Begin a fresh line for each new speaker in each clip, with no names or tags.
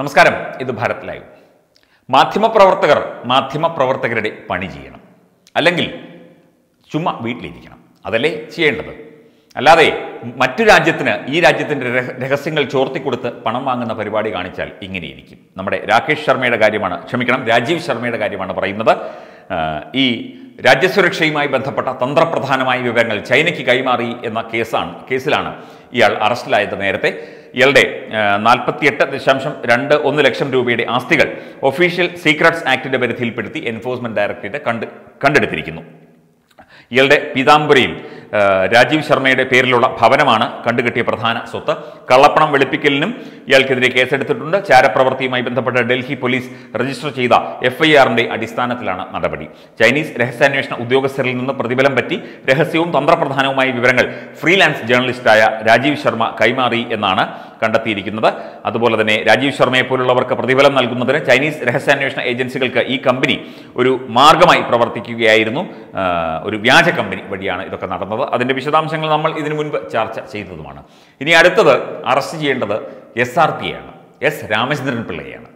നമസ്കാരം. ഇത് ഭാരത് ലൈവ്. മാധ്യമപ്രവർത്തകർ മാധ്യമപ്രവർത്തകരുടെ പണി ചെയ്യണം. അല്ലെങ്കിൽ ചുമ്മാ വീട്ടിലിരിക്കണം. അതല്ലേ ചെയ്യേണ്ടത്? അല്ലാതെ മറ്റു രാജ്യത്തിന് ഈ രാജ്യത്തിന്റെ രഹ- രഹസ്യങ്ങൾ ചോർത്തിക്കൊടുത്ത് പണം വാങ്ങുന്ന പരിപാടി കാണിച്ചാൽ ഇങ്ങനെയിരിക്കും. നമ്മുടെ രാകേഷ് ശർമ്മയുടെ കാര്യമാണ് ക്ഷമിക്കണം രാജീവ് ശർമ്മയുടെ കാര്യമാണ് പറയുന്നത്. ഈ രാജ്യസുരക്ഷയുമായി ബന്ധപ്പെട്ട തന്ത്രപ്രധാനമായ വിവരങ്ങൾ ചൈനയ്ക്ക് കൈമാറി എന്ന കേസാണ് കേസിലാണ് ഇയാൾ അറസ്റ്റിലായത് നേരത്തെ. ഇയാളുടെ നാൽപ്പത്തിയെട്ട് ദശാംശം രണ്ട് ഒന്ന് ലക്ഷം രൂപയുടെ ആസ്തികൾ ഒഫീഷ്യൽ സീക്രട്സ് ആക്ടിന്റെ പരിധിയിൽപ്പെടുത്തി എൻഫോഴ്സ്മെന്റ് ഡയറക്ടറേറ്റ് കണ്ട് കണ്ടെടുത്തിരിക്കുന്നു. ഇയാളുടെ പീതാംബരയും രാജീവ് ശർമ്മയുടെ പേരിലുള്ള ഭവനമാണ് കണ്ടുകിട്ടിയ പ്രധാന സ്വത്ത്. കള്ളപ്പണം വെളുപ്പിക്കലിനും ഇയാൾക്കെതിരെ കേസെടുത്തിട്ടുണ്ട്. ചാരപ്രവർത്തിയുമായി ബന്ധപ്പെട്ട ഡൽഹി പോലീസ് രജിസ്റ്റർ ചെയ്ത എഫ്ഐആറിന്റെ അടിസ്ഥാനത്തിലാണ് നടപടി. ചൈനീസ് രഹസ്യാന്വേഷണ ഉദ്യോഗസ്ഥരിൽ നിന്ന് പ്രതിഫലം പറ്റി രഹസ്യവും തന്ത്രപ്രധാനവുമായ വിവരങ്ങൾ ഫ്രീലാൻസ് ജേർണലിസ്റ്റായ രാജീവ് ശർമ്മ കൈമാറി എന്നാണ് കണ്ടെത്തിയിരിക്കുന്നത്. അതുപോലെ തന്നെ രാജീവ് ശർമ്മയെ പോലുള്ളവർക്ക് പ്രതിഫലം നൽകുന്നതിന് ചൈനീസ് രഹസ്യാന്വേഷണ ഏജൻസികൾക്ക് ഈ കമ്പനി ഒരു മാർഗമായി പ്രവർത്തിക്കുകയായിരുന്നു. ഒരു വ്യാജ കമ്പനി വഴിയാണ് ഇതൊക്കെ നടന്നത്. അതിന്റെ വിശദാംശങ്ങൾ നമ്മൾ ഇതിനു മുൻപ് ചർച്ച ചെയ്തതുമാണ്. ഇനി അടുത്തത് അറസ്റ്റ് ചെയ്യേണ്ടത് എസ് ആർ പി ആണ്. എസ് രാമചന്ദ്രൻ പിള്ളയാണ്.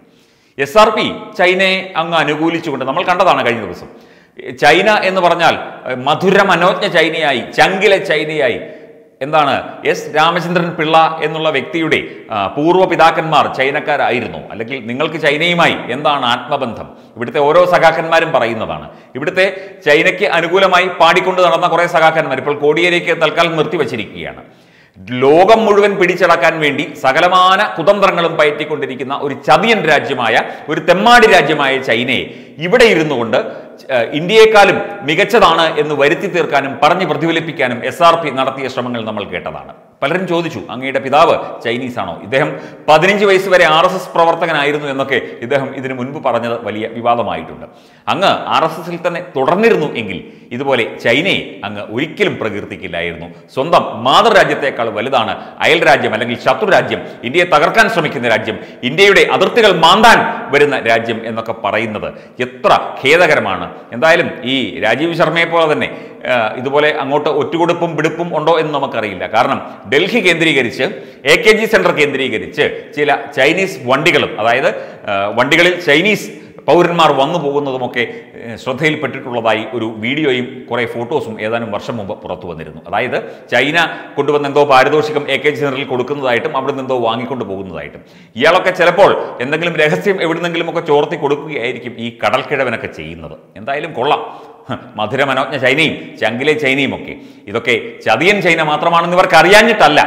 എസ് ആർ പി ചൈനയെ അങ്ങ് അനുകൂലിച്ചുകൊണ്ട് നമ്മൾ കണ്ടതാണ് കഴിഞ്ഞ ദിവസം. ചൈന എന്ന് പറഞ്ഞാൽ മധുര മനോജ്ഞ ചൈനയായി ചങ്കിലെ ചൈനയായി എന്താണ്? എസ്. രാമചന്ദ്രൻ പിള്ള എന്നുള്ള വ്യക്തിയുടെ പൂർവ പിതാക്കന്മാർ ചൈനക്കാരായിരുന്നു. അല്ലെങ്കിൽ നിങ്ങൾക്ക് ചൈനയുമായി എന്താണ് ആത്മബന്ധം? ഇവിടുത്തെ ഓരോ സഖാക്കന്മാരും പറയുന്നതാണ്. ഇവിടുത്തെ ചൈനയ്ക്ക് അനുകൂലമായി പാടിക്കൊണ്ട് നടന്ന കുറേ സഖാക്കന്മാർ ഇപ്പോൾ കോടിയേരിക്ക് തൽക്കാലം നിർത്തിവച്ചിരിക്കുകയാണ്. ലോകം മുഴുവൻ പിടിച്ചടക്കാൻ വേണ്ടി സകലമാന കുതന്ത്രങ്ങളും പയറ്റിക്കൊണ്ടിരിക്കുന്ന ഒരു ചതിയൻ രാജ്യമായ ഒരു തെമ്മാടി രാജ്യമായ ചൈനയെ ഇവിടെ ഇരുന്നു കൊണ്ട് ഇന്ത്യയെക്കാളും മികച്ചതാണ് എന്ന് വരുത്തി തീർക്കാനും പറഞ്ഞ് പ്രതിഫലിപ്പിക്കാനും എസ് നടത്തിയ ശ്രമങ്ങൾ നമ്മൾ കേട്ടതാണ്. പലരും ചോദിച്ചു അങ്ങയുടെ പിതാവ് ചൈനീസ് ആണോ ഇദ്ദേഹം പതിനഞ്ച് വയസ്സ് വരെ ആർ എസ് എസ് പ്രവർത്തകനായിരുന്നു എന്നൊക്കെ ഇദ്ദേഹം ഇതിനു മുൻപ് പറഞ്ഞത് വലിയ വിവാദമായിട്ടുണ്ട്. അങ്ങ് ആർ എസ് എസിൽ തന്നെ തുടർന്നിരുന്നു എങ്കിൽ ഇതുപോലെ ചൈനയെ അങ്ങ് ഒരിക്കലും പ്രകീർത്തിക്കില്ലായിരുന്നു. സ്വന്തം മാതൃരാജ്യത്തെക്കാൾ വലുതാണ് അയൽ രാജ്യം അല്ലെങ്കിൽ ശത്രു രാജ്യം ഇന്ത്യയെ തകർക്കാൻ ശ്രമിക്കുന്ന രാജ്യം ഇന്ത്യയുടെ അതിർത്തികൾ മാന്താൻ വരുന്ന രാജ്യം എന്നൊക്കെ പറയുന്നത് എത്ര ഖേദകരമാണ്. എന്തായാലും ഈ രാജീവ് ശർമ്മയെ പോലെ തന്നെ ഇതുപോലെ അങ്ങോട്ട് ഒറ്റുകൊടുപ്പും പിടിപ്പും ഉണ്ടോ എന്ന് നമുക്കറിയില്ല. കാരണം ഡൽഹി കേന്ദ്രീകരിച്ച് എ കെ ജി സെന്റർ കേന്ദ്രീകരിച്ച് ചില ചൈനീസ് വണ്ടികളും അതായത് വണ്ടികളിൽ ചൈനീസ് പൗരന്മാർ വന്നു പോകുന്നതുമൊക്കെ ശ്രദ്ധയിൽപ്പെട്ടിട്ടുള്ളതായി ഒരു വീഡിയോയും കുറേ ഫോട്ടോസും ഏതാനും വർഷം മുമ്പ് പുറത്തു വന്നിരുന്നു. അതായത് ചൈന കൊണ്ടുവന്ന എന്തോ പാരിതോഷികം എ കെ ജി സെന്ററിൽ കൊടുക്കുന്നതായിട്ടും അവിടെ നിന്നെന്തോ വാങ്ങിക്കൊണ്ട് പോകുന്നതായിട്ടും. ഇയാളൊക്കെ ചിലപ്പോൾ എന്തെങ്കിലും രഹസ്യം എവിടുന്നെങ്കിലും ഒക്കെ ചോർത്തി കൊടുക്കുകയായിരിക്കും ഈ കടൽക്കിഴവനൊക്കെ ചെയ്യുന്നത്. എന്തായാലും കൊള്ളാം. ഹ്, മധുര മനോജ്ഞ ചൈനയും ചങ്കിലെ ചൈനയും ഒക്കെ. ഇതൊക്കെ ചതിയൻ ചൈന മാത്രമാണെന്ന് ഇവർക്ക് അറിയാഞ്ഞിട്ടല്ല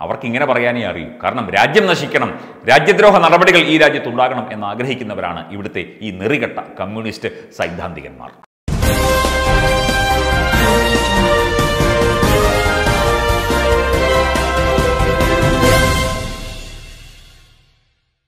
അവർക്ക് ഇങ്ങനെ പറയാനേ അറിയൂ. കാരണം രാജ്യം നശിക്കണം രാജ്യദ്രോഹ നടപടികൾ ഈ രാജ്യത്തുണ്ടാകണം എന്ന് ആഗ്രഹിക്കുന്നവരാണ് ഇവിടുത്തെ ഈ നെറികെട്ട കമ്മ്യൂണിസ്റ്റ് സൈദ്ധാന്തികന്മാർ.